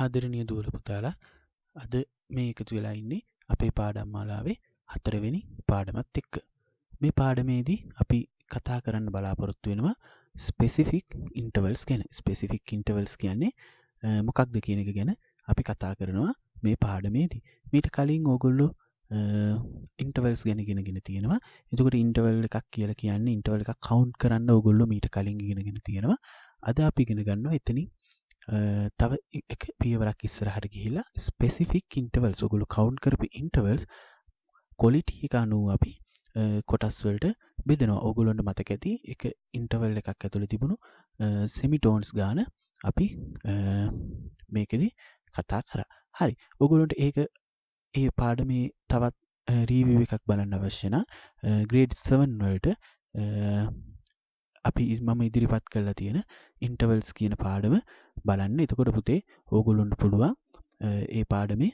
සහ නමේ ශ්‍රේණිවල ආදරණීය දුවල පුතාලා අද මේ එකතු වෙලා ඉන්නේ අපේ පාඩම් මාලාවේ හතරවෙනි පාඩමත් එක්ක. මේ පාඩමේදී අපි කතා කරන්න බලාපොරොත්තු වෙනවා ස්පෙසිෆික් ඉන්ටර්වල්ස් ගැන. ස්පෙසිෆික් ඉන්ටර්වල්ස් කියන්නේ මොකක්ද කියන එක ගැන අපි කතා කරනවා මේ පාඩමේදී. මීට කලින් ඕගොල්ලෝ ඉන්ටවල්ස් ගැන ගෙනගෙන තියෙනවා එතකට ඉන්ටවල් එකක් කියල කියන්න ඉන්ටවල් එකක් කවුන්් කරන්න ඔගොල්ලො මීට කලින් ගෙනගෙන තියෙනවා අද අපි ගෙන ගන්න එතනින් තව එක පියවරක් ඉස්සරහට ගිහිලා ස්පෙසිෆික් ඉන්ටවල්ස් ඔගොලු කවුන්් කරපු ඉන්ටවල්ස් කොලිටිය එක අනුව අපි කොටස්වලට බෙදෙනවා. ඔගුලොන්ට මතක ඇති එක ඉන්ටවල් එකක් ඇතුළ තිබුණු සෙමිටෝන්ස් ගාන අපි මේකෙදි කතා කර. හරි. ඔගුලොන්ට ඒක ඒ පාඩමේ තවත් රීවිව එකක් බලන්න අවශ්‍යන ග්‍රේඩ් 7 වලට අපි මම ඉදිරිපත් කරලා තියෙන ඉන්ටවල්ස් කියන පාඩම බලන්න. එතකොට පුතේ ඕගොල්ලොන්ට පුළුවන් ඒ පාඩමේ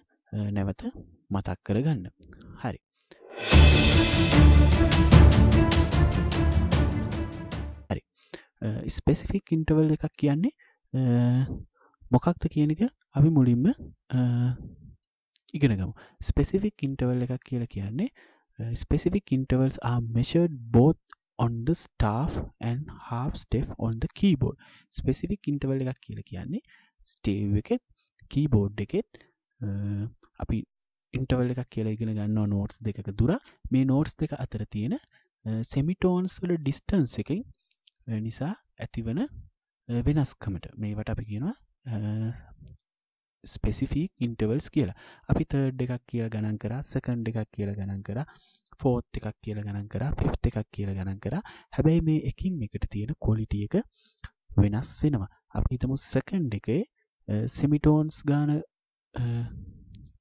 නැවත මතක් කරගන්න. හරි. හරි. ස්පෙසිෆික් ඉන්ටවල් එකක් කියන්නේ මොකක්ද කියන එක අපි මුලින්ම ඉගෙනගමු ස්පෙසිෆික් ඉන්ටවල් එකක් කියලා කියන්නේ specific intervals are measured both on the staff and half step on the keyboard. Specific interval එකක් කියලා කියන්නේ ස්ටේව් එකෙත් කීබෝඩ් එකෙත් uh, අපි ඉන්ටවල් එකක් කියලා ඉගෙන ගන්නවා නෝට්ස් දෙකක දුර. මේ නෝට්ස් දෙක අතර තියෙන uh, සෙමිටෝන්ස් වල ඩිස්ටන්ස් එකෙන් uh, නිසා ඇතිවන වෙනස්කමට. මේවට අපි කියනවා ස්පෙසිෆික් ඉන්ටවල්ස් කියලා. අපි තර්ඩ් එකක් කියලා ගණන් කරා සකන්ඩ් එකක් කියලා ගණන් කරා. ෆෝත් එකක් කියලා ගණන් කරා ෆිෆ්ත් එකක් කියලා ගණන් කරා. හැබැයි මේ එකින් එකට තියෙන කොලිටිය එක වෙනස් වෙනවා. අපි හිතමු සකන්ඩ් එකේ සෙමිටෝන්ස් ගාන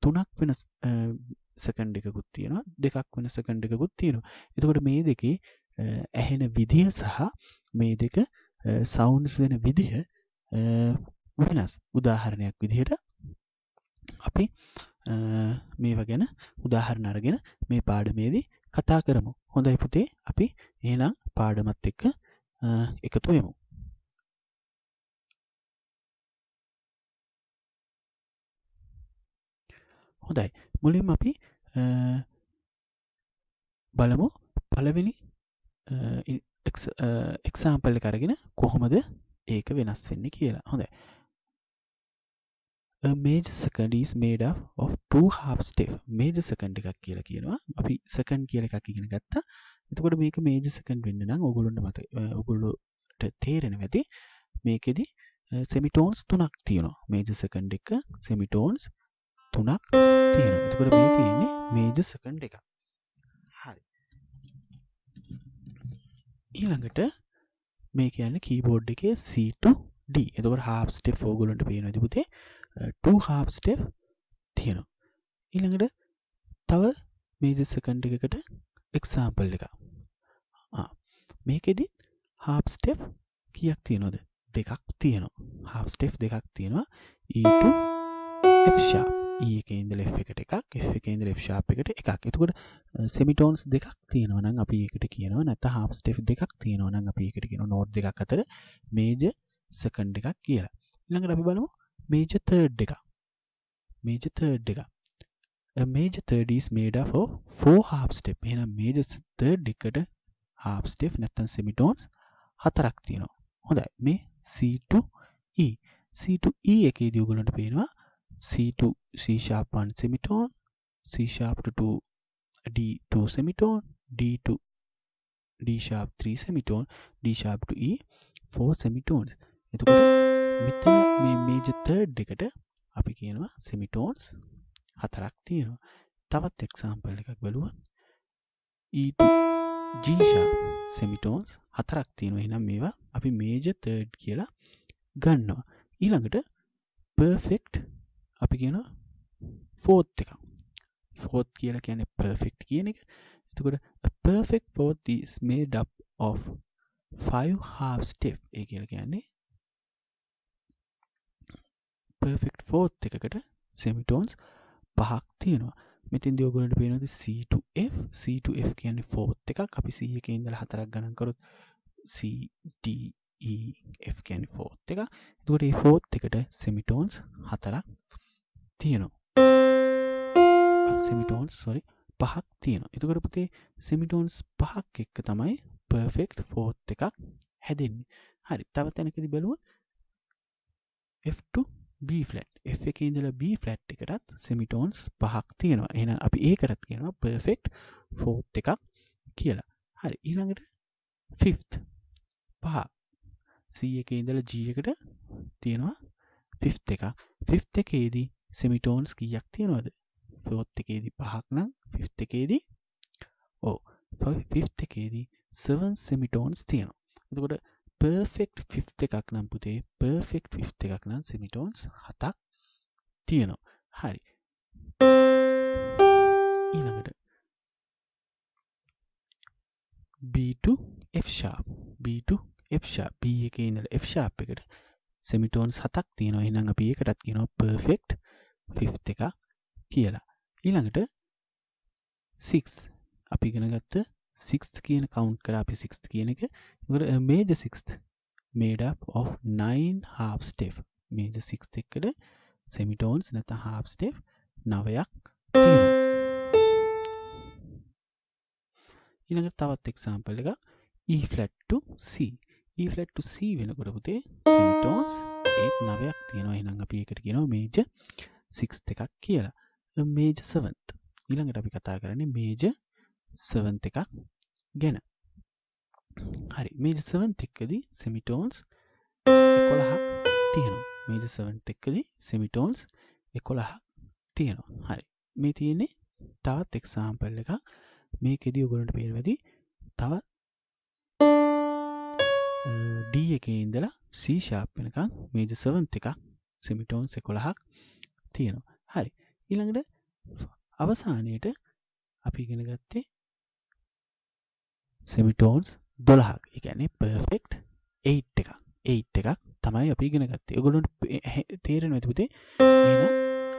තුනක් වෙන සකන්ඩ් එකකුත් තියෙනවා දෙකක් වෙන සකන්ඩ් එකකුත් තියෙනවා. එතකොට මේ දෙකේ ඇහෙන විදිහ සහ මේ දෙක සවුන්ස් වෙන විදිහ වෙනස්. උදාහරණයක් විදිහට අපි මේවා ගැන උදාහරණ අරගෙන මේ පාඩමේදී කතා කරමු. හොඳයි පුතේ අපි එහෙනම් පාඩමත් එක්ක එකතු වෙමු. හොඳයි. මුලින්ම අපි බලමු පළවෙනි එක්සාම්පල් එක අරගෙන කොහොමද ඒක වෙනස් වෙන්නේ කියලා. හොඳයි. මේජ second is made up of two half step. මේජ second එකක් කියලා කියනවා. අපි second කියලා එකක් ඉගෙන ගත්තා. එතකොට මේක මේජ second වෙන්න නම් ඔයගොල්ලන්ට මත ඔයගොල්ලෝට තේරෙන ඇති මේකෙදි සෙමිටෝන්ස් තුනක් තියෙනවා. මේජ second එක සෙමිටෝන්ස් තුනක් තියෙනවා. එතකොට මේ තියෙන්නේ මේජ second එකක්. හරි. ඊළඟට මේ කියන්නේ කීබෝඩ් එකේ C to D. එතකොට half step ඕගොල්ලන්ට පේනවා. ඉතින් පුතේ 2 half step තියෙනවා. ඊළඟට තව මේජර් සෙකන්ඩ් එකකට එක්සාම්පල් එකක්. ආ මේකෙදි half step කීයක් තියෙනවද? දෙකක් තියෙනවා. half step දෙකක් තියෙනවා. E to F sharp. E එකේ ඉඳලා F එකට එකක්, F එකේ ඉඳලා F sharp එකට එකක්. එතකොට සෙමිටෝන්ස් දෙකක් තියෙනවා නම් අපි ඒකට කියනවා නැත්නම් half step දෙකක් තියෙනවා නම් අපි ඒකට කියනවා නෝට් දෙකක් අතර මේජර් සෙකන්ඩ් එකක් කියලා. ඊළඟට අපි බලමු major third එක. major third එක. A major third is made up of oh, four half step. එහෙනම් major third එකට half step නැත්නම් semitones හතරක් තියෙනවා. හොඳයි. මේ C to E. C to E එකේදී ඔයගොල්ලන්ට පේනවා C to C sharp 1 semitone C sharp to 2 D 2 semitone D to D sharp 3 semitone D sharp to E 4 semitones. එතකොට මෙතන මේ මේජ තර්ඩ් එකට අපි කියනවා සෙමිටෝන්ස් හතරක් තියෙනවා. තවත් එක්සාම්පල් එකක් බලුවත් ජීෂා සෙමිටෝන්ස් හතරක් තියෙනවා. එහෙනම් මේවා අපි මේජ තර්ඩ් කියලා ගන්නවා. ඊළඟට පර්ෆෙක්ට් අපි කියනවා ෆෝත් එක ෆෝත් කියලා කියන්නේ පර්ෆෙක්ට් කියන එක. එතකොට perfect fourth is made up of five half step. ඒ කියලා කියන්නේ පර්ෆෙක්ට් ෆෝත් එකකට සෙමිටෝන්ස් පහක් තියෙනවා මෙතින් දියෝගලට පේනද C2F C2F කියන්නේ ෆෝත් එකක් අපි C එක ඉඳලා හතරක් ගණන් කරොත් CT E F කියන්නේ ෆෝර්ත් එක. එතකොට මේ ෆෝර්ත් එකට සෙමිටෝන්ස් හතරක් තියෙනවා. සෙමිටෝන්ස් sorry පහක් තියෙනවා. එතකොට පුතේ සෙමිටෝන්ස් පහක් එක්ක තමයි පර්ෆෙක්ට් ෆෝර්ත් එකක් හැදෙන්නේ. හරි. තව තැනකදී බලුවොත් F2 B ෆ්ලට් F එකේ ඉඳලා B ෆ්ලට් එකටත් සෙමිටෝන්ස් පහක් තියෙනවා. එහෙනම් අපි ඒකටත් කියනවා පර්ෆෙක්ට් ෆෝර්ත් එකක් කියලා. හරි. ඊළඟට ෆිෆ්ත් පහ C එකේ ඉඳලා G එකට තියෙනවා ෆිෆ්ත් එකක්. ෆිෆ්ත් එකේදී සෙමිටෝන්ස් කීයක් තියෙනවද? ෆෝර්ත් එකේදී පහක් නම් ෆිෆ්ත් එකේදී ඔව් ෆිෆ්ත් එකේදී 7 සෙමිටෝන්ස් තියෙනවා. එතකොට පර්ෆෙක්ට් ෆිෆ්ත් එකක් නම් පුතේ පර්ෆෙක්ට් ෆිෆ්ත් එකක් නම් සෙමිටෝන්ස් හතක් තියෙනවා. හරි. ඊළඟට B2 F sharp B2 F sharp B එකේ ඉඳලා F sharp එකට සෙමිටෝන්ස් හතක් තියෙනවා. එහෙනම් අපි ඒකටත් කියනවා පර්ෆෙක්ට් ෆිෆ්ත් එකක් කියලා. ඊළඟට 6 අපි ඉගෙන ගත්ත 6th කියන කවුන්ට් කරා අපි 6th කියන එක. ඒකට major 6th made up of 9 half step. major 6th එකට semitones නැත්නම් half step 9ක් තියෙනවා. ඊළඟට තවත් example එකක් E flat to C. E flat to C වෙනකොට පුතේ semitones ඒත් 9ක් තියෙනවා. එහෙනම් අපි ඒකට කියනවා major 6th එකක් කියලා. major 7th. ඊළඟට අපි කතා කරන්නේ major 7th එකක් ගැන. හරි. major 7th එකදී semitones 11ක් තියෙනවා. major 7th එකදී semitones 11ක් තියෙනවා. හරි. මේ තියෙන්නේ තවත් example එකක්. මේකෙදී ඔයගොල්ලන්ට පේනවා ඇති තව D එකේ ඉඳලා C sharp වෙනකන් major 7th එකක් semitones 11ක් තියෙනවා. හරි. ඊළඟට අවසානයේට අපි ඉගෙන ගත්තේ සෙමිටෝන්ස් දොළහක් එකැනේ පර්ෆෙක්ට් 8 එකක්. 8 එකක් තමයි අපි ඉගෙන ගත්තේ. ඔගොලොන්ට තේරෙන ඇතිපුතේ එහෙනම්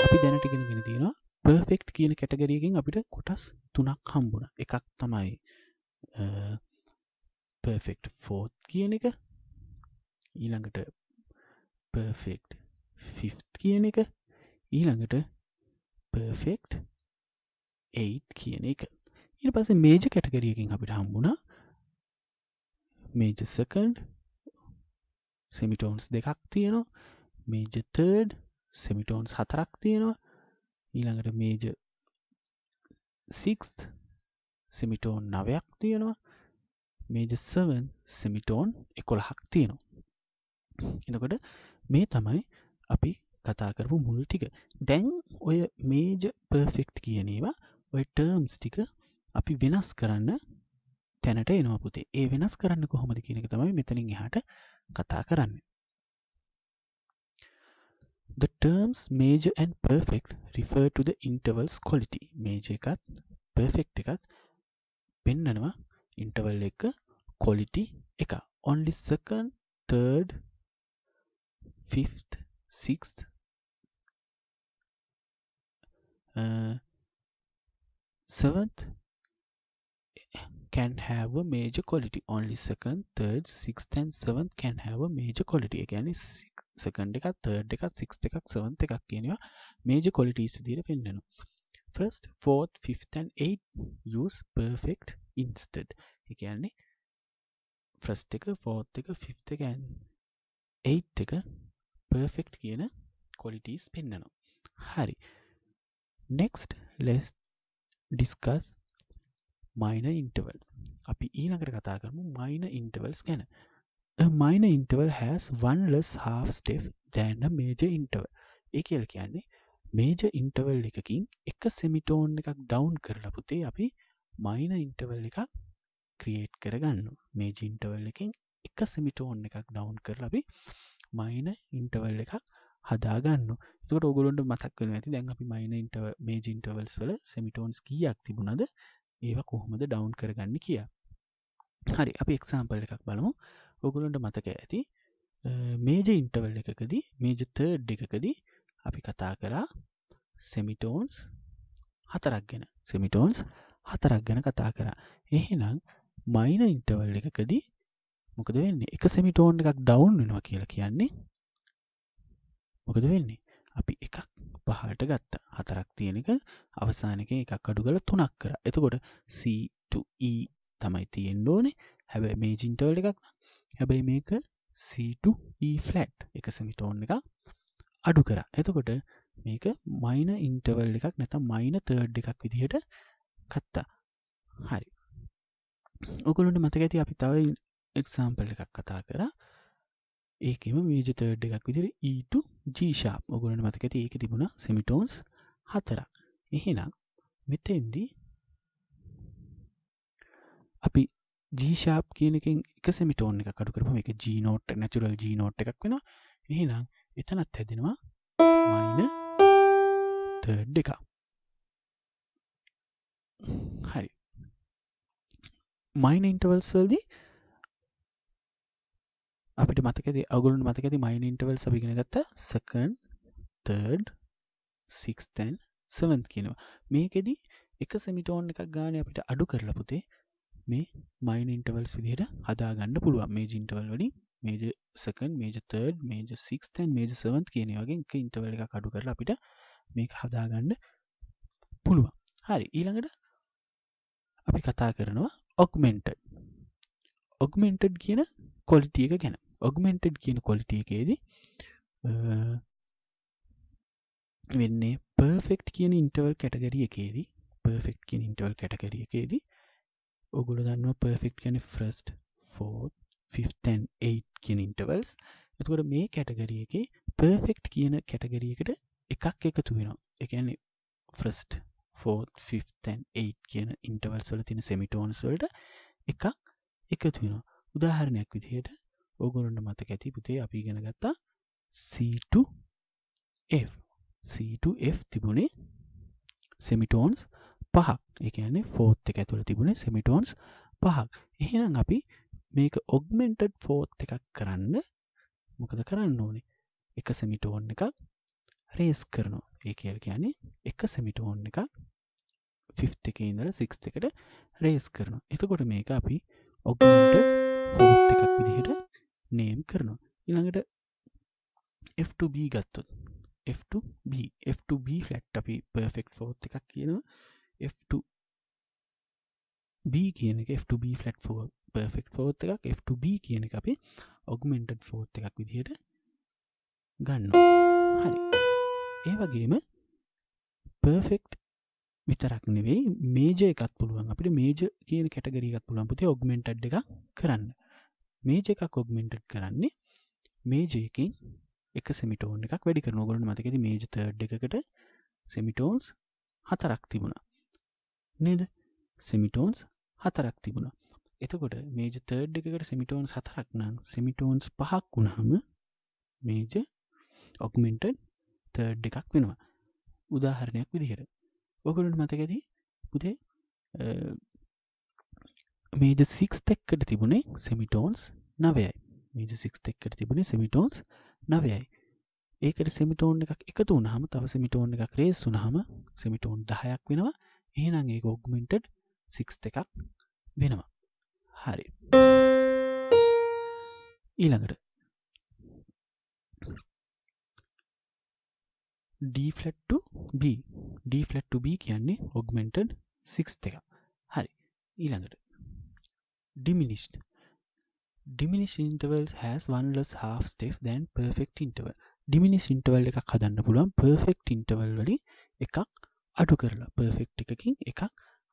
අපි දැනට ඉගෙනගෙන තියෙනවා පර්ෆෙක්ට් කියන කැටගරියකින් අපිට කොටස් තුනක් හම්බුණ. එකක් තමයි පර්ෆෙක්ට් ෆෝත් කියන එක. ඊළඟට පර්ෆෙක්ට් ෆිෆ් කියන එක. ඊළඟට පර්ෆෙක්ට් 8 කියන එක. ඊට පස්සේ මේජර් කැටගරියකින් අපිට හම්බුණා. මේජර් සෙකන්ඩ් සෙමිටෝන්ස් දෙකක් තියෙනවා. මේජර් තර්ඩ් සෙමිටෝන්ස් හතරක් තියෙනවා. ඊළඟට මේජර් සික්ස්ත් සෙමිටෝන් නවයක් තියෙනවා. මේජර් සෙවන් සෙමිටෝන් එකොළහක් තියෙනවා. එතකොට මේ තමයි අපි කතා කරපු මුල් ටික. දැන් ඔය මේජ පර්ෆෙක්ට් කියනේවා ඔය ටර්ම්ස් ටික අපි වෙනස් කරන්න තැනට එනවා පුතේ ඒ වෙනස් කරන්න කොහොමද කියන එක තමයි මෙතනින් එහාට කතා කරන්න The terms major and perfect refer to the intervals quality. Major එකත් perfect එකත් පෙන්නනවා interval එක quality එක. Only second, third, fifth, sixth uh, seventh can have a major quality only second third sixth and seventh can have a major quality again is second එකක් third එකක් sixth එකක් seventh එකක් කියනවා major qualities විදිහට පෙන්වනවා first fourth fifth and eighth use perfect instead ඒ කියන්නේ first එක fourth එක fifth එක and eighth එක perfect කියන qualities පෙන්වනවා හරි next let's discuss minor interval. අපි ඊළඟට කතා කරමු minor intervals ගැන. A minor interval has one less half step than a major interval. ඒ කියලා කියන්නේ මේජර් ඉන්ටර්වල් එකකින් එක සෙමිටෝන් එකක් ඩවුන් කරලා පුතේ අපි මයිනර් ඉන්ටර්වල් එකක් ක්‍රියේට් කරගන්නවා. මේජර් ඉන්ටර්වල් එකකින් එක සෙමිටෝන් එකක් ඩවුන් කරලා අපි මයිනර් ඉන්ටර්වල් එකක් හදාගන්න එතකට ඔගොලොන්ට මතක් වන ඇති. දැන් අපි මයින ඉන්ට මේජ ඉන්ටවල්ස් වල සෙමිටෝන්ස් කියක් තිබුණද? ඒවා කොහොමද ඩවන්් කරගන්න කිය හරි අපි එක්සාම්පල් එකක් බලමු. ඔගොලොන්ට මතක ඇති මේජ ඉන්ටවල් එකකදී මේජ තර්ඩ් එකකදී අපි කතා කරා සෙමිටෝන්ස් හතරක් ගැන. සෙමිටෝන්ස් හතරක් ගැන කතා කරා. එහෙනම් මයින ඉන්ටවල් එකකදී මොකද වෙන්නේ? එක සෙමිටෝන් එකක් ඩවුන් වෙනවා කියලා කියන්නේ මොකද වෙන්නේ? අපි එකක් පහට ගත්ත. හතරක් තියෙන එක අවසානක එකක් අඩු කළ තුනක් කර. එතකොට C2E තමයි තියෙන්න ඕනේ. හැබැයි මේ ජින්ටවල් එකක් හැබැයි මේක C2E ෆලට් එක සෙමිටෝන් එක අඩු කර. එතකොට මේක මයින ඉන්ටවල් එකක් නැත මයින තර්ඩ් එකක් විදිහට කත්තා හරි. ඔකුලට මතක ඇති අපි තව එක්සාම්පල් එකක් කතා කර. ඒකෙම මේජ තර්ඩ් එකක් විදිර ඊට e ජීශාප් ඔගුලට මතක ඇති? ඒක තිබුණ සෙමිටෝන්ස් හතරක්. එහෙනම් මෙතෙන්දී අපි ජීශාප් කියනකින් එක සෙමිටෝන් එක කඩු කරම එක ජීනෝට් නැචුරල් ජීනෝට් එකක් වෙන එහෙනම් එතනත් හැදෙනවා මයින තර්ඩ් එක. හරි. මයින ඉන්ටවල්ස් වල්දී අපිට මතකද අගුලන් මතකති මයින් ඉන්ටවල් සබිගෙන ගත්ත සකන් තර්ඩ් සික්තැන් සවන්ත් කියනවා. මේකෙදි එක සෙමිටෝන් එකක් ගාන අපිට අඩු කරලා පුතේ මේ මයින් ඉන්ටවල්ස් විදිහට හදාගන්න පුළුවන්. මේ ජින්ටවල් වලින් මේජ සකන් මේජ තර්ඩ් මේජ සික්තැන් මේජ සවන්ත් කියන වගේ එක ඉන්ටවල එක අඩු කරලා අපිට මේක හදාගන්න පුළුවන්. හරි ඊළඟට අපි කතා කරනවා ඔක්මෙන්ටඩ් ඔක්මෙන්ටඩ් කියන කොලිටිය එක ගැන. ඔගමෙන්ටඩ් කියන කොලිටිය එකේදී වෙන්නේ පර්ෆෙක්් කියන ඉන්ටවල් කැටගරිය එකේදී පර්ෆෙක්් කියන ඉන්ටවල් කැටගරිය එකේදී ඔගුල දන්නවා පර්ෆෙක්් කියන ෆ්‍රස්ට් ෆෝ 8 කියන ඉන්ටවල්ස් එතකොට මේ කැටගරිය එක පර්ෆෙක්් කියන කැටගරියකට එකක් එකතු වෙනවා. එකන්නේ ෆ්‍රස්ට් 4 කියන ඉන්ටවල්ස් වල තින සෙමිටෝන්ස් වලට එකක් එකතු වෙනවා. උදාහරණයක් විදිහට ඕගොලොන්ට මතක ඇති පුතේ අපි ඉගෙන ගත්තා C2F C2F තිබුණේ සෙමිටෝන්ස් පහක්. එකන්නේ ෆෝත් එක ඇතුළ තිබුණේ සෙමිටෝන්ස් පහක්. එහෙනම් අපි මේක ඔග්මෙන්ටඩ් ෆෝත් එකක් කරන්න මොකද කරන්න ඕනේ? එක සෙමිටෝන් එකක් රේස් කරනවා. ඒ කියල් කියන්නේ එක සෙමිටෝන් එකක් 5 එක ඉඳලා 6 එකට රේස් කරනවා. එතකොට මේක අපි ඔග්මන්ටඩ් ෆෝත් එකක් විදිහට නේම් කරනවා. ඊළඟට F2B ගත්තොත් F2B F2B ෆ්ලැට් අපි පර්ෆෙක්ට් ෆෝත් එකක් කියනවා. F2 B කියන එක F2B flat for perfect fourth එකක් F2B කියන එක අපි ඔගමෙන්ටඩ් ෆෝත් එකක් විදිහට ගන්න හරි ඒ වගේම පර්ෆෙක්් විතරක් නෙවෙයි මේජ එකත් පුළුවන් අපිට මේජ කියන කැටගරීගත් පුළුවන් පුතේ ඔග්මෙන්ට් එක කරන්න මේජ එකක් ඔග්මෙන්ට් කරන්නේ මේජයකින් එක සෙමිටෝන් එකක් වැඩි කරන ගොලට මතකෙති මේජ තර්ඩ් එකකට සෙමිටෝන්ස් හතරක් තිබුණා. නේද? සෙමිටෝන්ස් හතරක් තිබුණා. එතකොට මේජ තර්ඩ් එකකට සෙමිටෝන්ස් හතරක් නම් සෙමිටෝන්ස් පහක් වුණහම මේජ ඔග්මෙන්ටඩ් තර්ඩ් එකක් වෙනවා. උදාහරණයක් විදිහට. ඔගොලට මතකැදී පුතේ මේජ සික්ස් තෙක්කට තිබුණේ සෙමිටෝන්ස් නවයයි. මේජ සික්ස් තෙක්කට තිබුණේ සෙමිටෝන්ස් නවයයි. ඒකට සෙමිටෝන් එකක් එකතු වනහම තව සෙමිටෝන් එකක් රේස් වනහම සෙමිටෝන් දහයක් වෙනවා. එහෙනම් ඒ ඔග්මෙන්ටඩ් සික්ස් එකක් වෙනවා. හරි. ඊළඟට ඩෆලට් B. ඩෆලට් B කියන්නේ ඔගමෙන්ටඩ් 6 එක හරි. ඊළඟට diminished diminished intervals has one less half step than perfect interval. Diminished interval එකක් හදන්න පුළුවන්. පර්ෆෙක්ට් ඉන්ටවල් වලින් එකක් අඩු කරලා. පර්ෆෙක්ට් එකකින් එකක්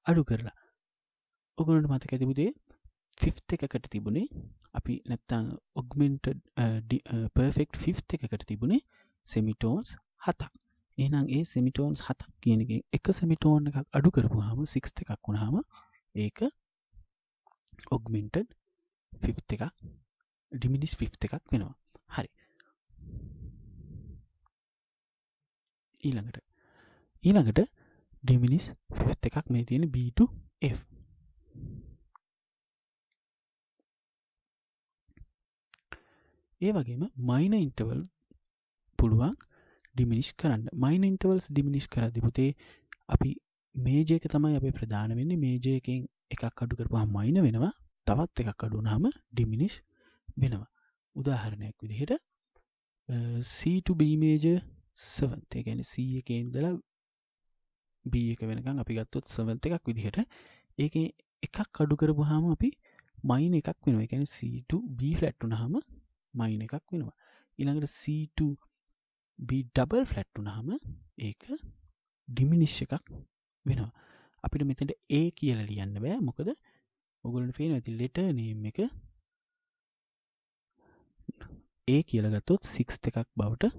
අඩු කරලා. ඔගලට මතක ඇතිබුදේ ෆිෆ් එකකට තිබුණේ අපි නැත්තං ඔගමෙන්ටඩ් පර්ෆෙක්් ෆිෆ් එකකට තිබුණේ සෙමිටෝන්ස් හතක්. එනම් ඒ සෙමිටෝන්ස් හතක් කියනගේ එක සෙමිටෝන් එකක් අඩු කරපු හම සික්ස් එකක් වුණාම ඒක ඔග්මෙන්ටඩ් ෆි එකක් ඩිමිනිස් ෆි් එකක් වෙනවා. හරි. ඊළඟට ඊළඟට ඩිමිනිස් ෆි් එකක් මේ තියෙන B2F ඒ වගේම මයින ඉන්ටවල් පුළුවන් ඩිමිනිස් කරන්න. මයින් ඉන්ටවල්ස් ඩිමිනිස් කරදි පුතේ අපි මේජයක තමයි අප ප්‍රධාන වෙන්නේ. මේජයකින් එකක් අඩු කරපුහා මයින වෙනවා තවත් එකක් අඩුනාම ඩිමිනිස් වෙනවා උදාහරණයක් විදිහට C2 B major 7 ඒ කියන්නේ C එකේ ඉඳලා B එක වෙනකන් අපි ගත්තොත් 7 එකක් විදිහට ඒකේ එකක් අඩු කරපුවාම අපි මයින් එකක් වෙනවා. ඒ කියන්නේ C2 B ෆ්ලැට් වුණාම මයින් එකක් වෙනවා. ඊළඟට C2 B ඩබල් ෆ්ලැට් වුණාම ඒක ඩිමිනිෂ් එකක් වෙනවා. අපිට මෙතනට A කියලා ලියන්න බෑ. මොකද ඔයගොල්ලන්ට පේනවා ඇති letter name එක A කියලා ගත්තොත් 6 එකක් බවට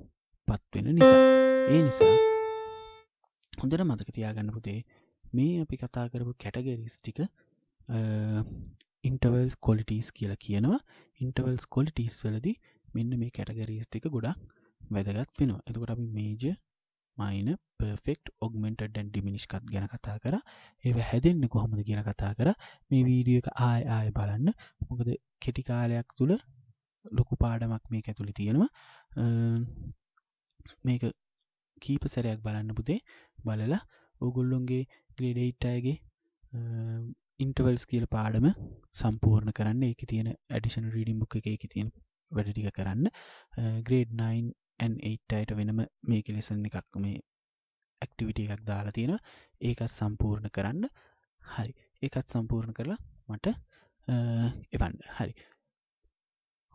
පත් වෙන නිසා. ඒ නිසා හොඳට මතක තියාගන්න පුතේ මේ අපි කතා කරපු කැටගරිස් ටික ඉන්ටවල්ස් කොලිටස් කියලා කියනවා ඉන්ටවල්ස් කොලිටස් වලදි මෙන්න මේ කැටගරීස් ටික ගොඩක් වැදගත් වෙනවා එතකොට අපි මේජ මයින පර්ෆෙක්් ඔගමෙන්ටඩන් ඩිමිනිස්කත් ගැන කතා කර. ඒ හැදෙන්න්න කොහොමද කියන කතා කර. මේ වීඩිය එක ආය ආය බලන්න. මොකද කෙටි කාලයක් තුළ ලොකු පාඩමක් මේ ඇතුළි තියෙනවා. මේක කීප සැරයක් බලන්න පුතේ. බලලා ඔගුල්ලුන්ගේ ග්‍රේඩයිට් අයගේ ඉන්ටවල්ස් කියල පාඩම සම්පූර්ණ කරන්න. එක තියෙන ඇඩිෂන් රීඩිම් බුක් එක තියෙන වැඩටික කරන්න. ග්‍රේඩ් 9 අයට වෙනම මේක ලෙසන් එකක් මේ ඇක්ටිවිට එකක් දාලා තියෙන ඒකත් සම්පූර්ණ කරන්න. හරි. ඒකත් සම්පූර්ණ කරලා මට එවන්න. හරි.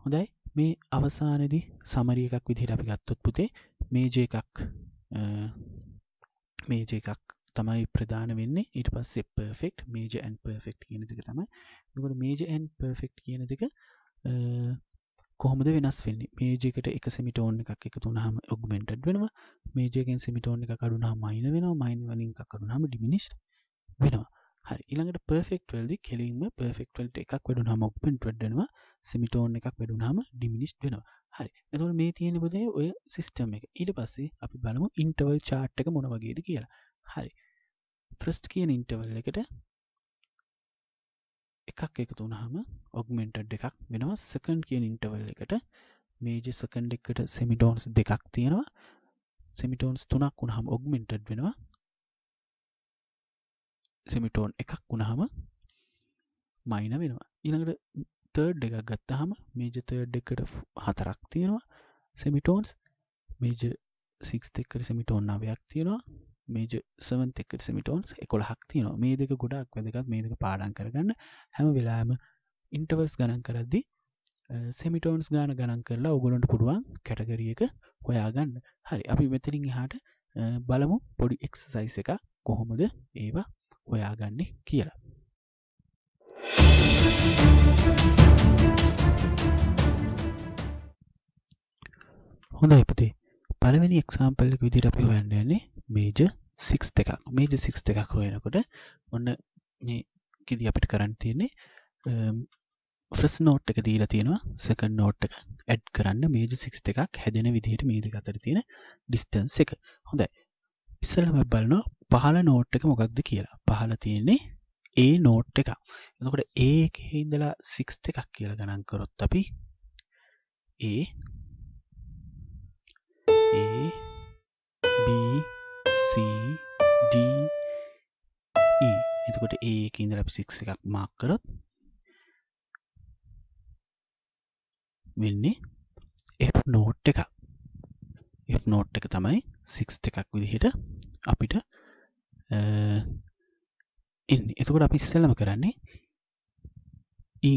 හොඳයි. මේ අවසානදි සමරිය එකක් විදිහට අපි ගත්තොත් පුතේ මේජ එකක් මේජ එකක් තමයි ප්‍රධාන වෙන්නේ. ඊට පස්සේ පර්ෆෙක්ට් මේජ ඇන් පර්ෆෙක්ට් කියන දෙක තමයි. එතකොට මේජ ඇන් පර්ෆෙක්ට් කියන දෙක කොහොමද වෙනස් වෙන්නේ? මේජයකට එක සෙමිටෝන් එකක් එකතු වුනහම ඔග්මෙන්ටඩ් වෙනවා. මේජයකින් සෙමිටෝන් එක කඩුනහම මයින වෙනවා. මයින් වලින් එකක් කඩුනහම ඩිමිනිෂ් වෙනවා. හරි. ඊළඟට පර්ෆෙක්ට් වලදී කෙලින්ම පර්ෆෙක්ට් වලට එකක් වැඩුනහම ඔග්මෙන්ට් වෙනවා. සෙමිටෝන් එකක් වැඩුනහම ඩිමිනිෂ් වෙනවා. හරි. එතකොට මේ තියෙන පුතේ ඔය සිස්ටම් එක. ඊට පස්සේ අපි බලමු ඉන්ටර්වල් chart එක මොන වගේද කියලා. හරි. ෆ්‍රස්ට් කියන ඉන්ටවල් එකට එකක් එකතු වුණාම ඔග්මෙන්ටඩ් එකක් වෙනවා. සකන්ඩ් කියන ඉන්ටවල් එකට මේජ සකන්ඩ් එකට සෙමිටෝන්ස් දෙකක් තියෙනවා. සෙමිටෝන්ස් තුනක් වුණාම ඔග්මෙන්ටඩ් වෙනවා. සෙමිටෝන් එකක් වුණාම මයින වෙනවා. ඊළඟට තර්ඩ් එකක් ගත්තාම මේජ තර්ඩ් එකට හතරක් තියෙනවා. සෙමිටෝන්ස් මේජ සික්ස් එක්කට සෙමිටෝන් නවයක් තියෙනවා. මේජ සවන් එක්කට සමිටෝන්ස් එකොළහක් තියනවා. මේ දෙක ගොඩක් වැදගත්. මේ දෙක පාඩන් කරගන්න. හැම වෙලාම ඉන්ටවර්ස් ගණන් කරද්දි සෙමිටෝන්ස් ගාන ගණන් කරලා ඔගුලන්ට පුළුවන් කැටගරියක හොයාගන්න. හරි. අපි මෙතරින් හාට බලමු පොඩි එක්සසයිස එක කොහොමද ඒවා හොයාගන්නේ කියලා. හොඳ එපතේ පළවෙනි එක්සාම්පල් එක විදිහට අපි හොයන්න යන්නේ මේජර් 6 දෙකක්. මේජර් 6 දෙකක් හොයනකොට ඔන්න මේකෙදි අපිට කරන්න තියෙන්නේ um, ෆස්ට් නෝට් එක දීලා තියෙනවා සෙකන්ඩ් නෝට් එක ඇඩ් කරන්න මේජර් 6 දෙකක් හැදෙන විදිහට මේ දෙක අතර තියෙන ඩිස්ටන්ස් එක. හොඳයි. ඉස්සෙල්ලාම බලනවා පහළ නෝට් එක මොකක්ද කියලා. පහළ තියෙන්නේ A නෝට් එක. එතකොට A එකේ ඉඳලා 6 දෙකක් කියලා ගණන් කරොත් අපි A A B C D E. එතකොට A එකේ ඉඳලා අපි 6 එකක් මාක් කරොත් වෙන්නේ F නෝට් එකක්. F නෝට් එක තමයි 6 එකක් විදිහට අපිට එන්නේ. එතකොට අපි ඉස්සෙල්ලම කරන්නේ E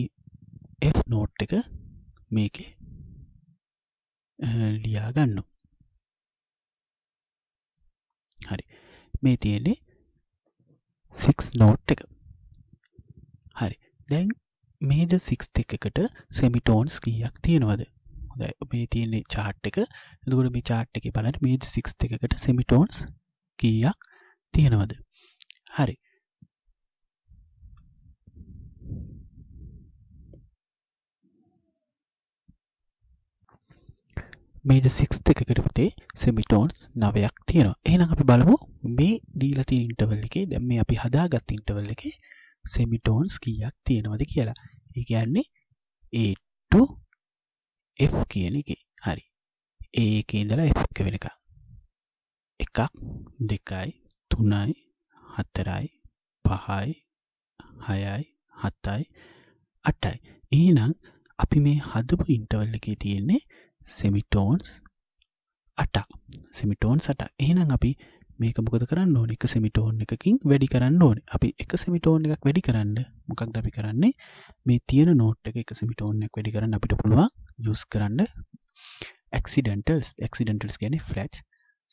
F නෝට් එක මේකේ ලියා ගන්නවා. හරි. මේ තියෙන්නේ 6 නෝට් එක. හරි. දැන් මේජ 6 එකකට සෙමිටෝන්ස් කීයක් තියෙනවද? මේ තියන්නේ චාට් එක. එතකොට මේ චාට් එක බලන්න මේජ 6 එකකට සෙමිටෝන්ස් කීයක් තියෙනවද? හරි. මේජ 6 එකකට පුතේ සෙමිටෝන්ස් 9ක් තියෙනවා. එහෙනම් අපි බලමු මේ දීලා තියෙන ඉන්ටර්වල් එකේ දැන් මේ අපි හදාගත් ඉන්ටර්වල් එකේ සෙමිටෝන්ස් කීයක් තියෙනවද කියලා. ඒ කියන්නේ A to F කියන එකේ. හරි. A එකේ ඉඳලා F එක වෙනකම්. එකක් දෙකයි තුනයි හතරයි පහයි හයයි හතයි අටයි එහෙනම් අපි මේ හදපු ඉන්ටවල් එකේ තියෙන්නේ සෙමිටෝන්ස් අටක් සෙමිටෝන් සට එහෙනම් අපි මේක මොකද කරන්න ඕන? එක සෙමිටෝන් එකකින් වැඩි කරන්න ඕන. අපි එක සෙමිටෝන් එකක් වැඩි කරන්න මොකක්ද අපි කරන්නේ? මේ තියෙන නෝට් එක එක සෙමිටෝන් එක වැඩි කරන්න අපිට පුළුවන් යුස් කරන්න. ඇක්සිඩන්ටල්ස් ඇක්සිඩන්ටල්ස් කියන ෆලට්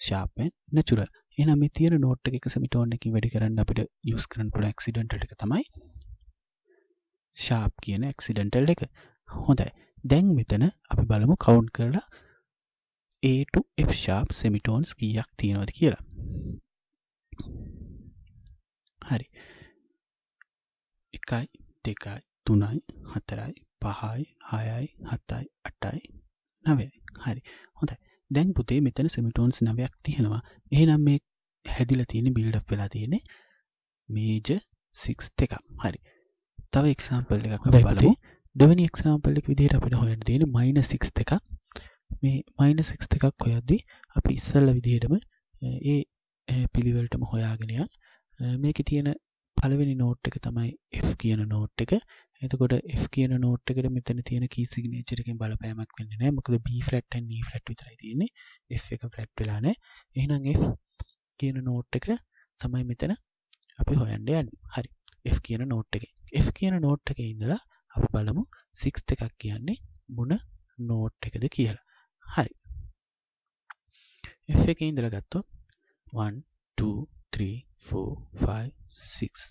ශාපෙන් නැචුරල් එන මේ තියෙන නෝට් එක සෙමිටෝන් එකින් වැඩි කරන්න අපිට යුස් කරන්න පුළ ඇක්සිඩන්ටල් එක තමයි ශාප් කියන ඇක්සිඩන්ටල් එක. හොඳයි. දැන් මෙතන අපි බලමු කවුන්් කරලා A to F sharp semitones කීයක් තියෙනවද කියලා. හරි. 1යි 2යි 3යි 4යි 5යි 6යි 7යි 8යි 9යි. හරි. හොඳයි. දැන් පුතේ මෙතන semitones 9ක් තියෙනවා. එහෙනම් මේ හැදිලා තියෙන build up වෙලා තියෙන්නේ major 6 එකක්. හරි. තව එක්සාම්පල් එකක් අපි බලමු. දෙවැනි එක්සාම්පල් එක විදිහට අපිට හොයන්න තියෙන්නේ -6 එකක්. මේ මයිනස් එක්ස් එකක් හොයද්දි අපි ඉස්සල්ල විදිහටම ඒ පිළිවෙලටම හොයාගෙනය මේක තියෙන පළවෙනි නෝට් එක තමයි F කියන නෝට් එක. එතකොට F කියන නෝට් එකට මෙතන තියෙන කී සිග්නේචර් එකෙන් බලපෑමක් වෙන්නේ නැහැ. මොකද B flat and E flat විතරයි තියෙන්නේ. F එක flat වෙලා නැහැ. එහෙනම් F කියන නෝට් එක තමයි මෙතන අපි හොයන්න යන්නේ. හරි. F කියන නෝට් එකේ. F කියන නෝට් එකේ ඉඳලා අපි බලමු 6 එකක් කියන්නේ මොන නෝට් එකද කියලා හරි F එක ඉඳලා ගත්තොත් 1 2 3 4 5 6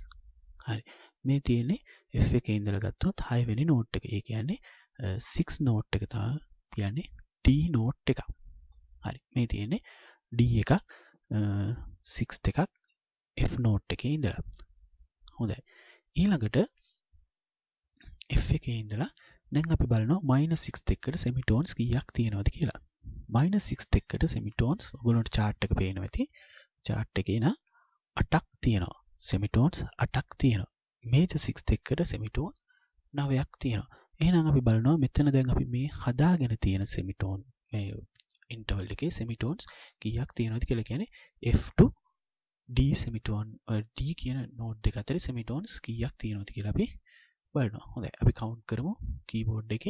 හරි මේ තියෙන්නේ F එකේ ඉඳලා ගත්තොත් 6 වෙනි නෝට් එක. ඒ කියන්නේ 6 නෝට් එක තමයි කියන්නේ D නෝට් එකක්. හරි මේ තියෙන්නේ D එකක් 6 දෙකක් F නෝට් එකේ ඉඳලා. හොඳයි. ඊළඟට F එකේ ඉඳලා දැන් අපි බලනවා මයිනස් 6 එක්කට සෙමිටෝන්ස් කීයක් තියෙනවද කියලා. මයිනස් 6 එක්කට සෙමිටෝන්ස් ඔයගොල්ලන්ට chart එක පේනවා ඇති. chart එකේ නා 8ක් තියෙනවා. සෙමිටෝන්ස් 8ක් තියෙනවා. මේජර් 6 එක්කට සෙමිටෝන් 9ක් තියෙනවා. එහෙනම් අපි බලනවා මෙතන දැන් අපි මේ හදාගෙන තියෙන සෙමිටෝන් මේ ඉන්ටර්වල් එකේ සෙමිටෝන්ස් කීයක් තියෙනවද කියලා කියන්නේ F2 D සෙමිටෝන් D කියන නෝඩ් දෙක අතර සෙමිටෝන්ස් කීයක් තියෙනවද කියලා අපි බලනවා. හොඳයි. අපි කවුන්් කරමු. කීබෝඩ් එක.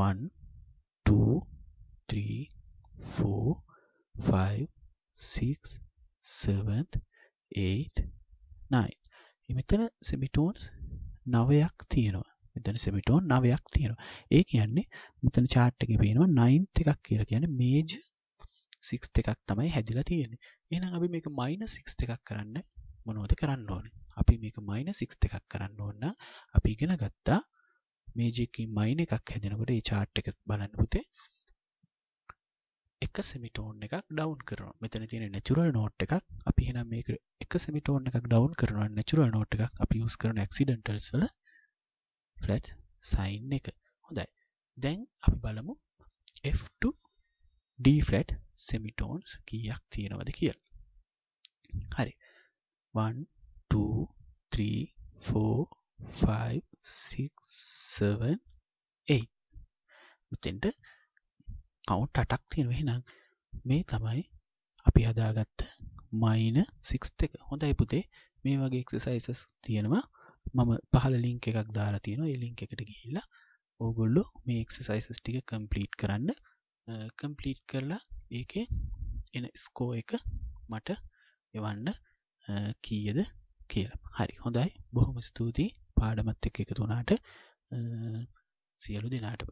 1 2 3 4 5 6 7 8 9 මෙතන සෙමිටෝන්ස් නවයක් තියෙනවා. මෙතන සෙමිටෝන් නවයක් තියෙනවා. ඒ කියන්නේ මෙතන චාට් එකේ පේනවා 9 එකක් කියලා. කියන්නේ මේජ් 6 එකක් තමයි හැදිලා තියෙන්නේ. එහෙනම් අපි මේක -6 එකක් කරන්න මොනවද කරන්න ඕනේ? අපි මේක මයිනස් 6 එකක් කරන්න ඕන අපි ඉගෙන ගත්තා. මේජිකින් මයින එකක් හැදෙනකොට ඒ chart එක බලන්න පුතේ. එක සෙමිටෝන් එකක් ඩවුන් කරනවා. මෙතන තියෙන නැචරල් නෝට් එකක් අපි එහෙනම් මේක එක සෙමිටෝන් එකක් ඩවුන් කරනවා නැචරල් නෝට් එකක් අපි යූස් කරන ඇක්සිඩන්ටල්ස් වල ෆ්ලැට් සයින් එක. හොඳයි. දැන් අපි බලමු F2 D flat semitones කීයක් තියෙනවද කියලා. හරි. 1 2 3 4 5 6 7 8 මෙතෙන්ට කවුන්ට් අටක් තියෙනවා. එහෙනම් මේ තමයි අපි හදාගත්ත මයින 6 එක. හොඳයි පුතේ. මේ වගේ එක්සසයිසස් තියෙනවා. මම පහල ලින්ක් එකක් දාලා තියෙනවා. ඒ ලින්ක් එකට ගිහිල්ලා ඕගොල්ලෝ මේ එක්සසයිසස් ටික කම්ප්ලීට් කරන්න කම්ප්ලීට් කරලා ඒකේ එන ස්කෝ එක මට එවන්න කීයද? කියලා. හරි. හොඳයි. බොහොම ස්තුතියි. පාඩමත් එක්ක එකතු වුණාට සියලු දෙනාටම.